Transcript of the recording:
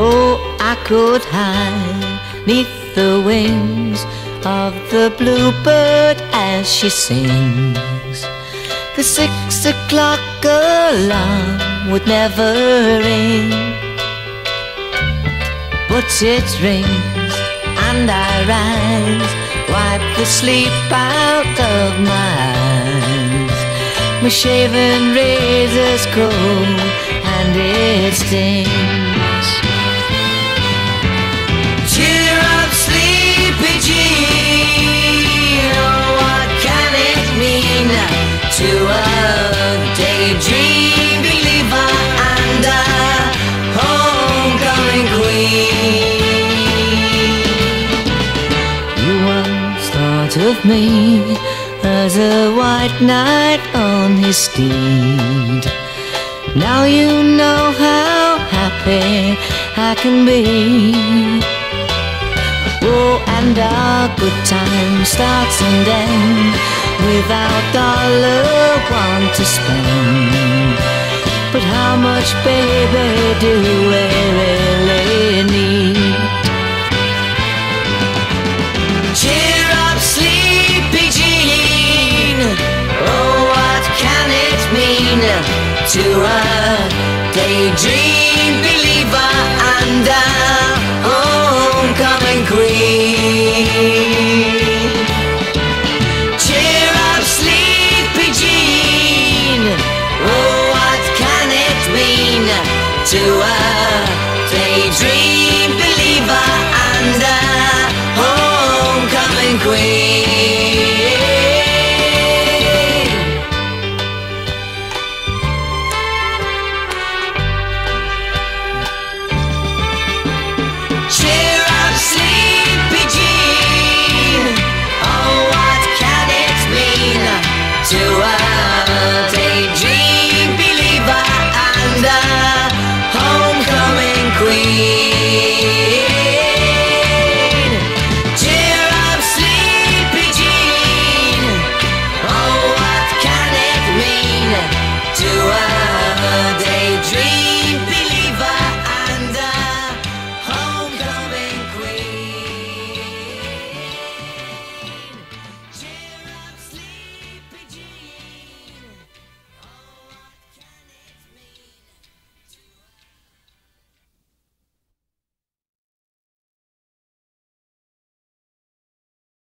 Oh, I could hide neath the wings of the bluebird as she sings. The six o'clock alarm would never ring, but it rings and I rise, wipe the sleep out of my eyes. My shaven razor's cold and it stings. To a daydream believer and a homecoming queen? You once thought of me as a white knight on his steed. Now you know how happy I can be. Oh, and our good time starts and ends without a dollar one to spend. But how much, baby, do we really need? Cheer up, sleepy Jean. Oh, what can it mean to a daydream believer and a homecoming queen? dream